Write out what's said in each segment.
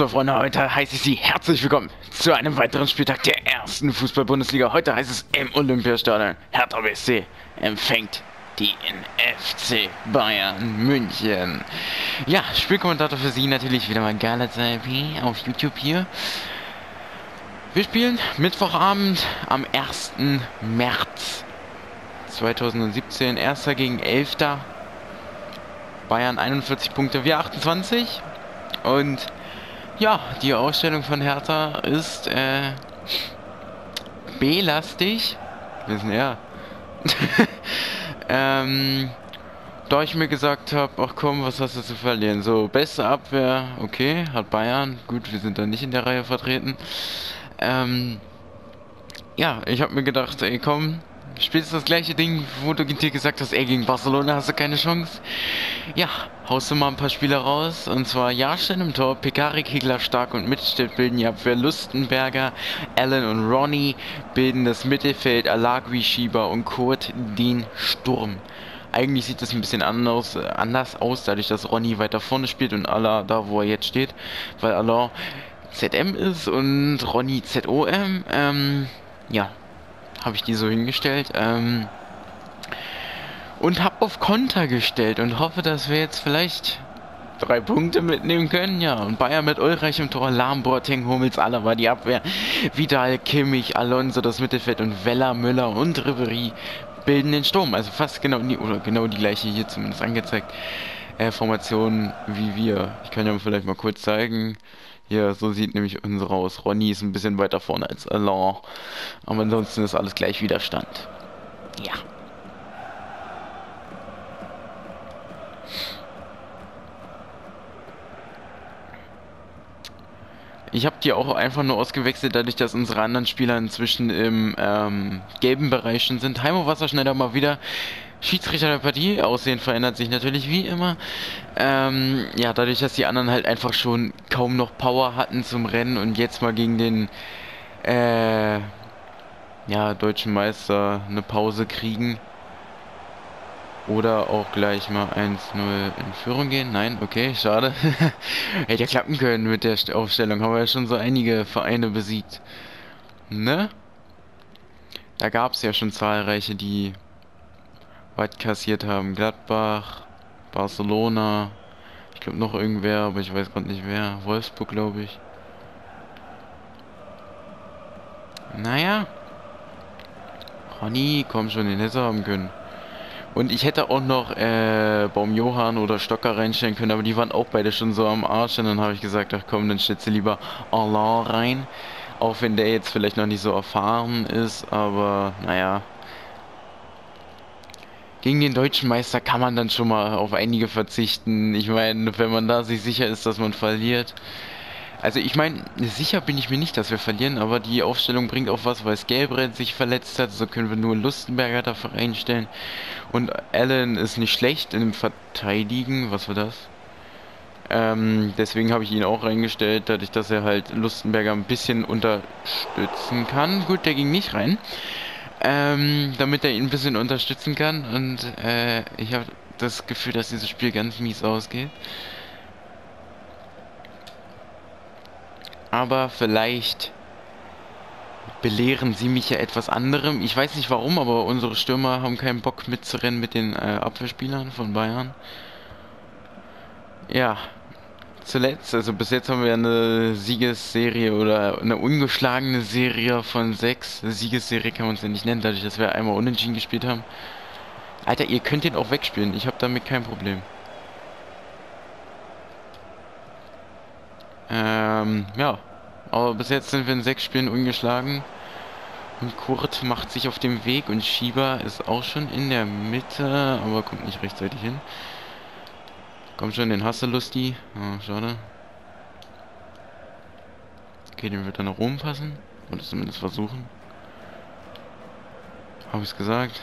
Fußballfreunde, heute heiße ich Sie herzlich willkommen zu einem weiteren Spieltag der ersten Fußball-Bundesliga. Heute heißt es im Olympiastadion. Hertha BSC empfängt die FC Bayern München. Ja, Spielkommentator für Sie natürlich wieder mal Galatasaray auf YouTube hier. Wir spielen Mittwochabend am 1. März 2017. Erster gegen 11. Bayern 41 Punkte, wir 28. Und ja, die Ausstellung von Hertha ist äh, B-lastig. Wissen ja. ähm, da ich mir gesagt habe, ach komm, was hast du zu verlieren? So, beste Abwehr, okay, hat Bayern. Gut, wir sind da nicht in der Reihe vertreten. Ähm, ja, ich habe mir gedacht, ey komm, spielst das gleiche Ding, wo du dir gesagt hast, ey, gegen Barcelona hast du keine Chance. Ja, haust du mal ein paar Spieler raus. Und zwar Jahrstein im Tor, Pekarik, Hegler, Stark und Mittelstädt bilden die Abwehr. Lustenberger, Allen und Ronnie bilden das Mittelfeld. Alagui, Schieber und Kurt den Sturm. Eigentlich sieht das ein bisschen anders, anders aus, dadurch, dass Ronnie weiter vorne spielt und Allah da, wo er jetzt steht. Weil Allah ZM ist und Ronnie ZOM. Ähm, ja, habe ich die so hingestellt. Ähm, und habe auf Konter gestellt und hoffe, dass wir jetzt vielleicht drei Punkte mitnehmen können. Ja, und Bayern mit Ulreich im Tor, Lahm, Boateng, Hummels, war die Abwehr, Vidal, Kimmich, Alonso das Mittelfeld und Weller, Müller und Ribery bilden den Sturm. Also fast genau die, oder genau die gleiche hier zumindest angezeigt. Äh, Formation wie wir. Ich kann ja vielleicht mal kurz zeigen. Hier, so sieht nämlich unsere aus. Ronny ist ein bisschen weiter vorne als Alain. Aber ansonsten ist alles gleich Widerstand. Ja. Ich habe die auch einfach nur ausgewechselt, dadurch, dass unsere anderen Spieler inzwischen im ähm, gelben Bereich schon sind. Heimo Wasserschneider mal wieder Schiedsrichter der Partie. Aussehen verändert sich natürlich wie immer. Ähm, ja, dadurch, dass die anderen halt einfach schon kaum noch Power hatten zum Rennen und jetzt mal gegen den äh, ja, deutschen Meister eine Pause kriegen. Oder auch gleich mal 1-0 in Führung gehen. Nein, okay, schade. Hätte ja klappen können mit der Aufstellung. Haben wir ja schon so einige Vereine besiegt. Ne? Da gab es ja schon zahlreiche, die weit kassiert haben. Gladbach, Barcelona, ich glaube noch irgendwer, aber ich weiß gerade nicht wer. Wolfsburg, glaube ich. Naja. Honey, komm schon, den hätte haben können. Und ich hätte auch noch äh, Baum Johann oder Stocker reinstellen können, aber die waren auch beide schon so am Arsch. Und dann habe ich gesagt, ach komm, dann du lieber Alain rein. Auch wenn der jetzt vielleicht noch nicht so erfahren ist, aber naja, gegen den deutschen Meister kann man dann schon mal auf einige verzichten. Ich meine, wenn man da sich sicher ist, dass man verliert. Also ich meine, sicher bin ich mir nicht, dass wir verlieren, aber die Aufstellung bringt auch was, weil es Gelbrand sich verletzt hat, so können wir nur Lustenberger dafür einstellen. Und Allen ist nicht schlecht im Verteidigen, was war das? Ähm, deswegen habe ich ihn auch reingestellt, dadurch, dass er halt Lustenberger ein bisschen unterstützen kann. Gut, der ging nicht rein ähm, damit er ihn ein bisschen unterstützen kann. Und äh, ich habe das Gefühl, dass dieses Spiel ganz mies ausgeht. Aber vielleicht belehren sie mich ja etwas anderem. Ich weiß nicht warum, aber unsere Stürmer haben keinen Bock mitzurennen mit den äh, Abwehrspielern von Bayern. Ja, zuletzt, also bis jetzt haben wir eine Siegesserie oder eine ungeschlagene Serie von sechs. Siegesserie kann man es ja nicht nennen, dadurch, dass wir einmal unentschieden gespielt haben. Alter, ihr könnt den auch wegspielen. Ich habe damit kein Problem. Ähm, ja. Aber bis jetzt sind wir in sechs Spielen ungeschlagen. Und Kurt macht sich auf dem Weg und Schieber ist auch schon in der Mitte, aber kommt nicht rechtzeitig hin. Komm schon, den hast du, Lusti. Oh, schade. Okay, den wird er nach oben passen. Oder zumindest versuchen. Habe ich gesagt.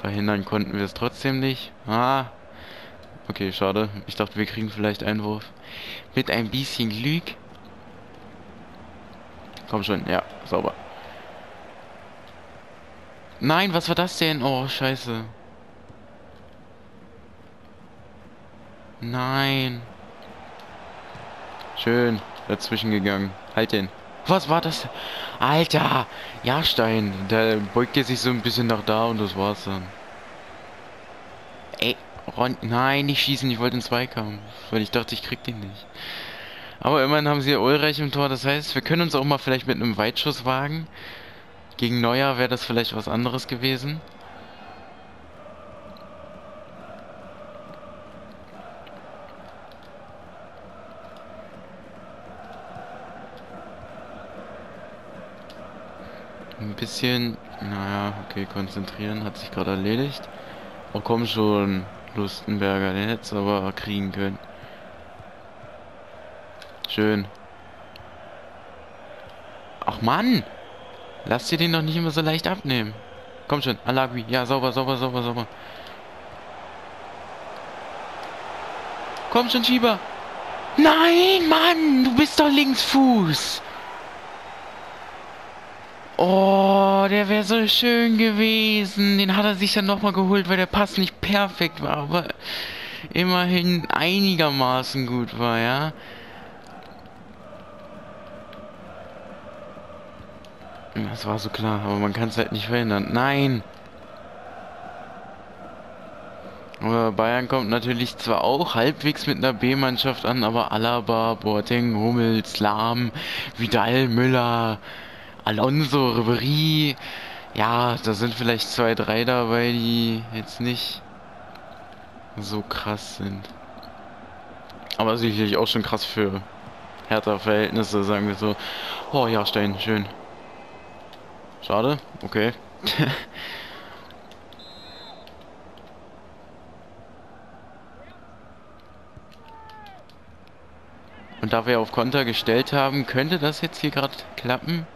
Verhindern konnten wir es trotzdem nicht. Ah. Okay, schade. Ich dachte, wir kriegen vielleicht Einwurf. Mit ein bisschen Glück. Komm schon, ja, sauber. Nein, was war das denn? Oh, scheiße. Nein. Schön dazwischen gegangen. Halt den. Was war das? Alter! Jahrstein. Der beugte sich so ein bisschen nach da und das war's dann. Ey, Ron, nein, nicht schießen, ich wollte in Zweikampf. Weil ich dachte, ich krieg den nicht. Aber immerhin haben sie Ulreich im Tor. Das heißt, wir können uns auch mal vielleicht mit einem Weitschuss wagen. Gegen Neuer wäre das vielleicht was anderes gewesen. Bisschen, naja, okay, konzentrieren hat sich gerade erledigt. Oh komm schon, Lustenberger, den hättest du aber kriegen können. Schön. Ach Mann! Lass dir den doch nicht immer so leicht abnehmen. Komm schon, Alagui. Ja, sauber, sauber, sauber, sauber. Komm schon, Schieber. Nein, Mann, du bist doch Linksfuß. Oh, der wäre so schön gewesen. Den hat er sich dann nochmal geholt, weil der Pass nicht perfekt war, aber immerhin einigermaßen gut war, ja. Das war so klar, aber man kann es halt nicht verhindern. Nein! Aber Bayern kommt natürlich zwar auch halbwegs mit einer B-Mannschaft an, aber Alaba, Boateng, Hummels, Lahm, Vidal, Müller, Alonso, Ribery. Ja, da sind vielleicht zwei, drei dabei, die jetzt nicht so krass sind. Aber sicherlich auch schon krass für härter Verhältnisse, sagen wir so. Oh ja, Stein, schön. Schade, okay. Und da wir auf Konter gestellt haben, könnte das jetzt hier gerade klappen?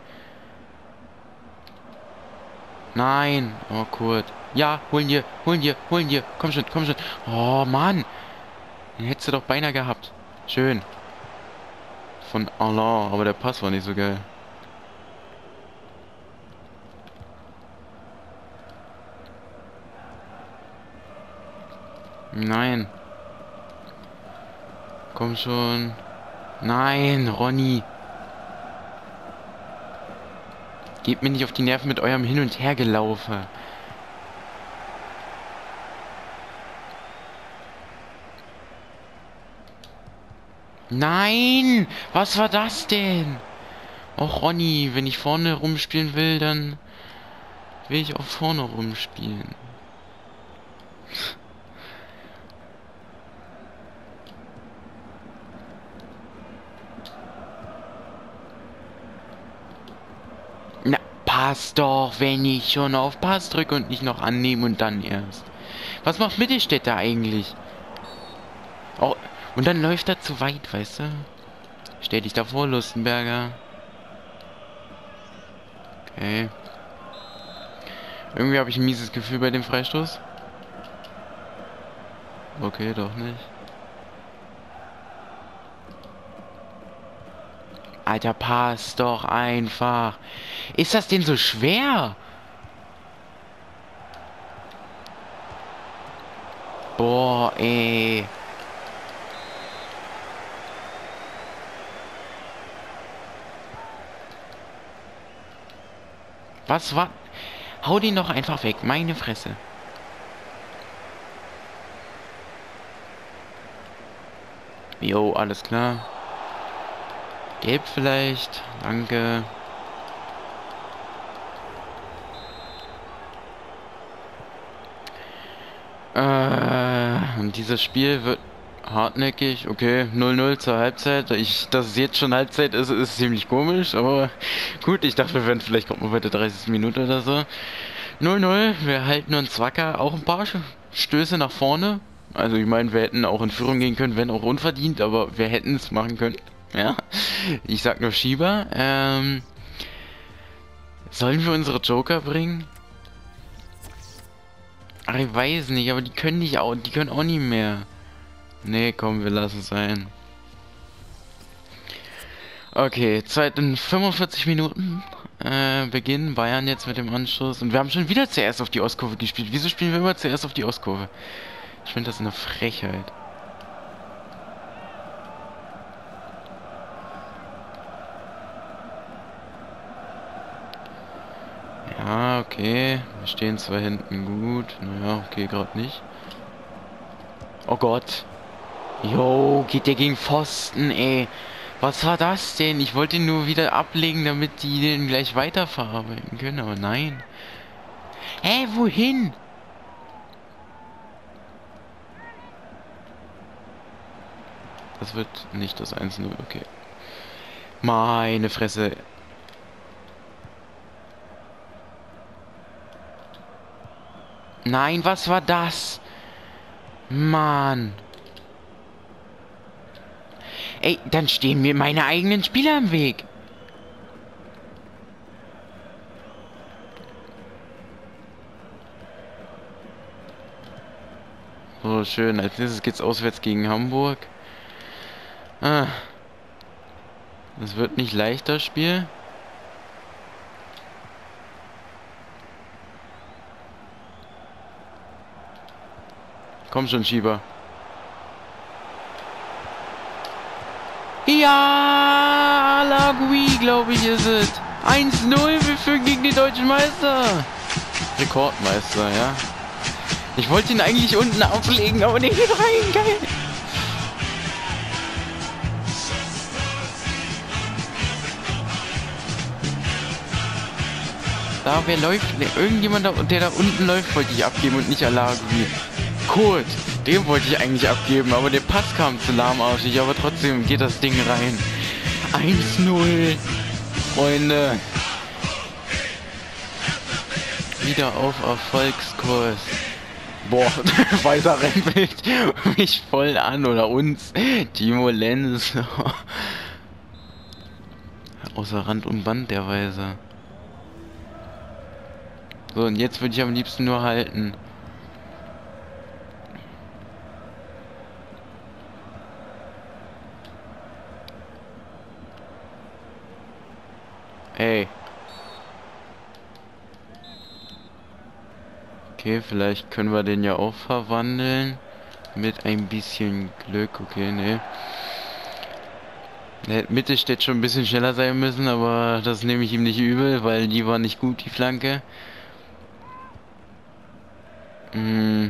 Nein. Oh, Kurt. Ja, holen dir, holen dir, holen dir. Komm schon, komm schon. Oh, Mann. Den hättest du doch beinahe gehabt. Schön. Von Alain, aber der Pass war nicht so geil. Nein. Komm schon. Nein, Ronny. Geht mir nicht auf die Nerven mit eurem Hin- und Hergelaufe. Nein! Was war das denn? Och, Ronny, wenn ich vorne rumspielen will, dann will ich auch vorne rumspielen. Pass doch, wenn ich schon auf Pass drücke und nicht noch annehmen und dann erst. Was macht Mittelstädter eigentlich? Oh, und dann läuft er zu weit, weißt du? Stell dich davor, Lustenberger. Okay. Irgendwie habe ich ein mieses Gefühl bei dem Freistoß. Okay, doch nicht. Alter, pass doch einfach. Ist das denn so schwer? Boah, ey. Was war... Hau den doch einfach weg, meine Fresse. Jo, alles klar. Gelb vielleicht. Danke. Äh, und dieses Spiel wird hartnäckig. Okay, 0-0 zur Halbzeit. Ich, dass es jetzt schon Halbzeit ist, ist ziemlich komisch. Aber gut, ich dachte, wir werden vielleicht kommt man bei der 30. Minute oder so. 0-0, wir halten uns wacker. Auch ein paar Stöße nach vorne. Also ich meine, wir hätten auch in Führung gehen können, wenn auch unverdient, aber wir hätten es machen können. Ja, ich sag nur Schieber. Ähm, sollen wir unsere Joker bringen? Ach, ich weiß nicht, aber die können nicht auch, die können auch nicht mehr. Nee, komm, wir lassen es sein. Okay, Zeit in 45 Minuten. Äh, beginnen Bayern jetzt mit dem Anschluss. Und wir haben schon wieder zuerst auf die Ostkurve gespielt. Wieso spielen wir immer zuerst auf die Ostkurve? Ich finde das eine Frechheit. Okay, wir stehen zwar hinten gut. Naja, okay, gerade nicht. Oh Gott. Jo, geht der gegen Pfosten, ey. Was war das denn? Ich wollte ihn nur wieder ablegen, damit die den gleich weiterverarbeiten können, aber nein. Hä, wohin? Das wird nicht das 1-0, okay. Meine Fresse. Nein, was war das? Mann. Ey, dann stehen mir meine eigenen Spieler im Weg. So, schön. Als nächstes geht's auswärts gegen Hamburg. Ah. Das wird nicht leichter, Spiel. Komm schon, Schieber. Ja, Lagui, glaube ich, ist es. 1-0, wir führen gegen die deutschen Meister. Rekordmeister, ja. Ich wollte ihn eigentlich unten auflegen, aber der geht rein, geil. Da, wer läuft? Irgendjemand, der da unten läuft, wollte ich abgeben und nicht Alagui. Kurt, den wollte ich eigentlich abgeben, aber der Pass kam zu lahmarschig, aber trotzdem geht das Ding rein. 1-0, Freunde. Wieder auf Erfolgskurs. Boah, Weiser rempelt mich voll an oder uns. Timo Lenz. Außer Rand und Band der Weiser. So, und jetzt würde ich am liebsten nur halten. Ey. Okay, vielleicht können wir den ja auch verwandeln. Mit ein bisschen Glück. Okay, ne. Der Mitte steht schon ein bisschen schneller sein müssen, aber das nehme ich ihm nicht übel, weil die war nicht gut, die Flanke. Mm.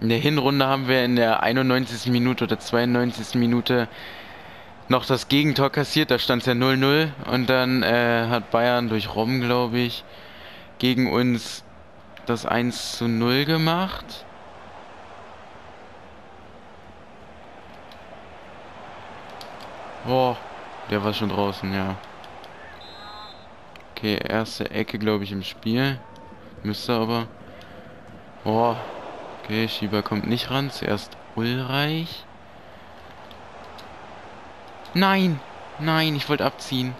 In der Hinrunde haben wir in der 91. Minute oder 92. Minute noch das Gegentor kassiert, da stand es ja 0-0 und dann äh, hat Bayern durch Rom, glaube ich, gegen uns das 1 zu 0 gemacht. Boah, der war schon draußen, ja. Okay, erste Ecke, glaube ich, im Spiel. Müsste aber. Boah. Okay, Schieber kommt nicht ran. Zuerst Ulreich. Nein! Nein, ich wollte abziehen.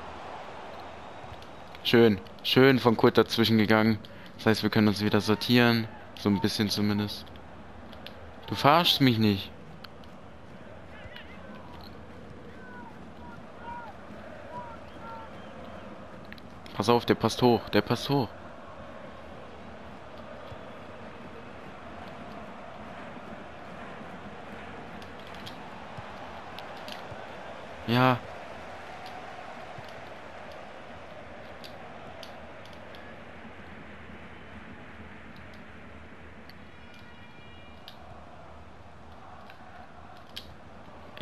Schön. Schön von Kurt dazwischen gegangen. Das heißt, wir können uns wieder sortieren. So ein bisschen zumindest. Du verarschst mich nicht. Pass auf, der passt hoch. Der passt hoch. Ja.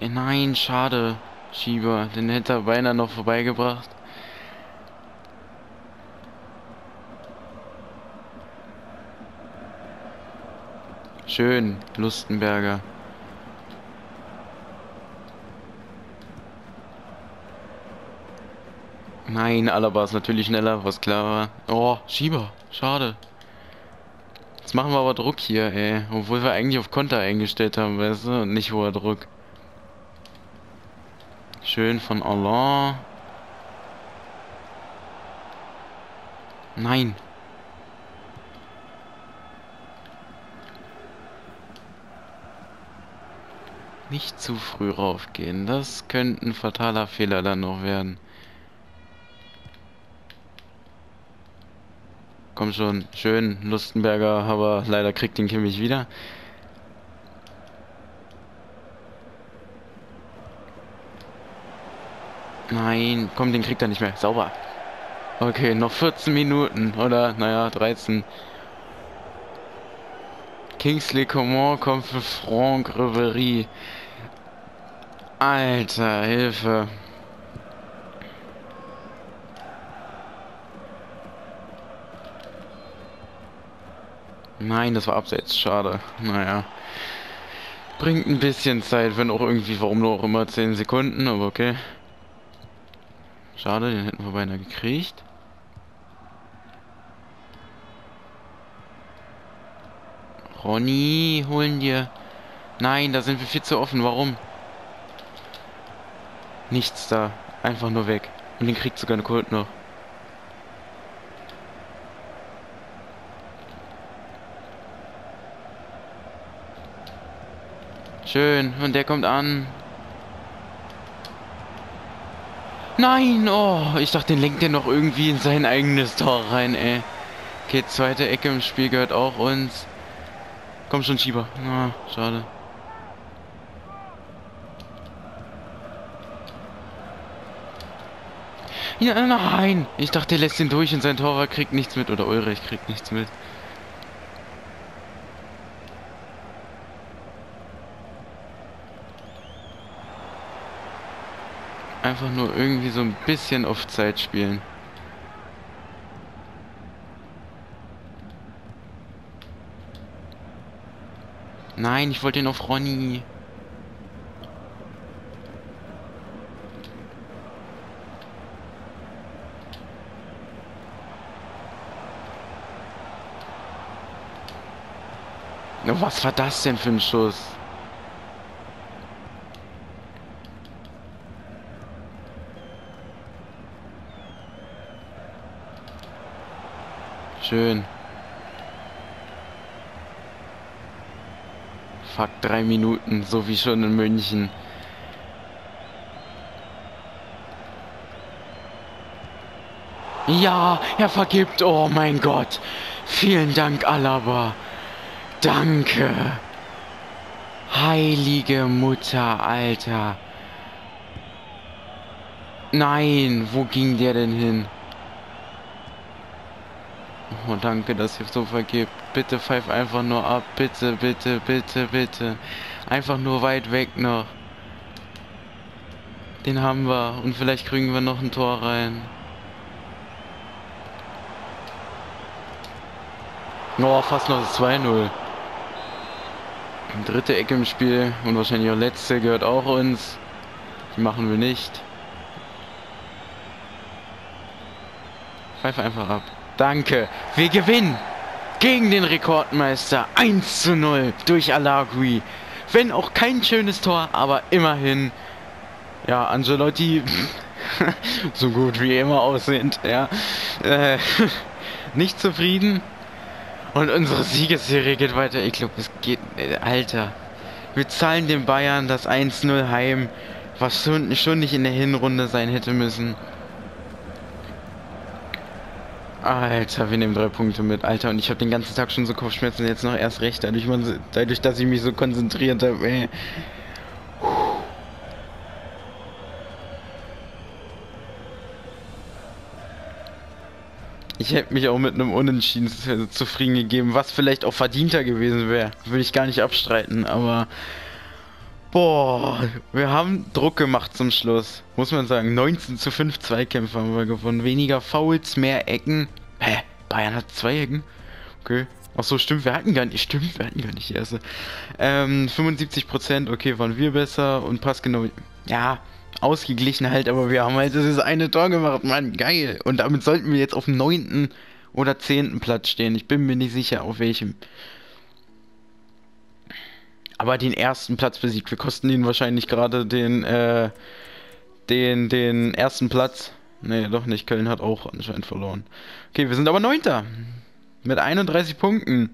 Nein, schade. Schieber, den hätte er beinahe noch vorbeigebracht. Schön, Lustenberger. Nein, Alaba ist natürlich schneller, was klar war. Oh, Schieber. Schade. Jetzt machen wir aber Druck hier, ey. Obwohl wir eigentlich auf Konter eingestellt haben, weißt du? Und nicht hoher Druck. Schön von Alain. Nein. Nicht zu früh raufgehen. Das könnte ein fataler Fehler dann noch werden. Komm schon, schön, Lustenberger, aber leider kriegt den Kimmich wieder. Nein, komm, den kriegt er nicht mehr. Sauber. Okay, noch 14 Minuten. Oder, naja, 13. Kingsley Coman kommt für Franck Ribery. Alter, Hilfe. Nein, das war abseits. Schade. Naja. Bringt ein bisschen Zeit, wenn auch irgendwie, warum nur auch immer 10 Sekunden, aber okay. Schade, den hätten wir beinahe gekriegt. Ronny, holen dir. Nein, da sind wir viel zu offen. Warum? Nichts da. Einfach nur weg. Und den kriegt sogar eine Kult noch. Schön. Und der kommt an. Nein! Oh, ich dachte, den lenkt er noch irgendwie in sein eigenes Tor rein, ey. Okay, zweite Ecke im Spiel gehört auch uns. Komm schon, Schieber. Ah, schade. Ja, nein! Ich dachte, er lässt ihn durch und sein Torwart kriegt nichts mit. Oder Ulrich kriegt nichts mit. Einfach nur irgendwie so ein bisschen auf Zeit spielen. Nein, ich wollte ihn auf Ronny. Was war das denn für ein Schuss? Schön. Fuck, drei Minuten, so wie schon in München. Ja, er vergibt. Oh mein Gott. Vielen Dank, Alaba. Danke. Heilige Mutter, Alter. Nein, wo ging der denn hin? Oh, danke, dass ihr so vergebt. Bitte pfeif einfach nur ab. Bitte, bitte, bitte, bitte. Einfach nur weit weg noch. Den haben wir. Und vielleicht kriegen wir noch ein Tor rein. Oh, fast noch das 2-0. Dritte Ecke im Spiel und wahrscheinlich auch letzte gehört auch uns. Die machen wir nicht. Pfeife einfach ab. Danke. Wir gewinnen gegen den Rekordmeister 1 zu 0 durch Alagui. Wenn auch kein schönes Tor, aber immerhin. Ja, Angelotti so gut wie immer aussehend, ja. Äh, nicht zufrieden. Und unsere Siegesserie geht weiter. Ich glaube, es geht. Äh, Alter. Wir zahlen den Bayern das 1-0 heim, was schon, schon nicht in der Hinrunde sein hätte müssen. Alter, wir nehmen drei Punkte mit. Alter, und ich habe den ganzen Tag schon so Kopfschmerzen, jetzt noch erst recht, dadurch, man, dadurch dass ich mich so konzentriert habe. Ich hätte mich auch mit einem Unentschieden zufrieden gegeben, was vielleicht auch verdienter gewesen wäre. Würde ich gar nicht abstreiten, aber... Boah, wir haben Druck gemacht zum Schluss. Muss man sagen. 19 zu 5 Zweikämpfe haben wir gewonnen. Weniger Fouls, mehr Ecken. Hä? Bayern hat zwei Ecken? Okay. Ach so, stimmt, wir hatten gar nicht, stimmt, wir hatten gar nicht die erste. Ähm, 75%, okay, waren wir besser und passgenau, ja, ausgeglichen halt, aber wir haben halt das eine Tor gemacht, Mann, geil. Und damit sollten wir jetzt auf dem 9. oder 10. Platz stehen. Ich bin mir nicht sicher, auf welchem aber den ersten Platz besiegt. Wir kosten ihnen wahrscheinlich gerade den, äh, den, den ersten Platz. Nee, doch nicht. Köln hat auch anscheinend verloren. Okay, wir sind aber Neunter. Mit 31 Punkten.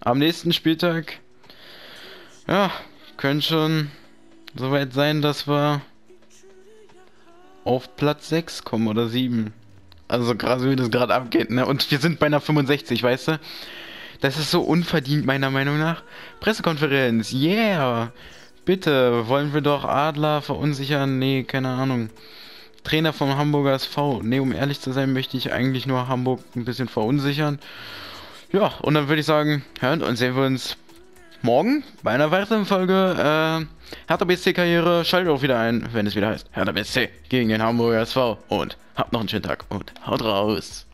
Am nächsten Spieltag. Ja, können schon soweit sein, dass wir auf Platz 6 kommen oder 7. Also krass, wie das gerade abgeht, ne? Und wir sind bei einer 65, weißt du? Das ist so unverdient, meiner Meinung nach. Pressekonferenz, yeah! Bitte, wollen wir doch Adler verunsichern? Nee, keine Ahnung. Trainer vom Hamburger SV. Ne, um ehrlich zu sein, möchte ich eigentlich nur Hamburg ein bisschen verunsichern. Ja, und dann würde ich sagen, hören und sehen wir uns morgen bei einer weiteren Folge äh, Hertha BSC Karriere. Schaltet auch wieder ein, wenn es wieder heißt Hertha BSC gegen den Hamburger SV. Und habt noch einen schönen Tag und haut raus.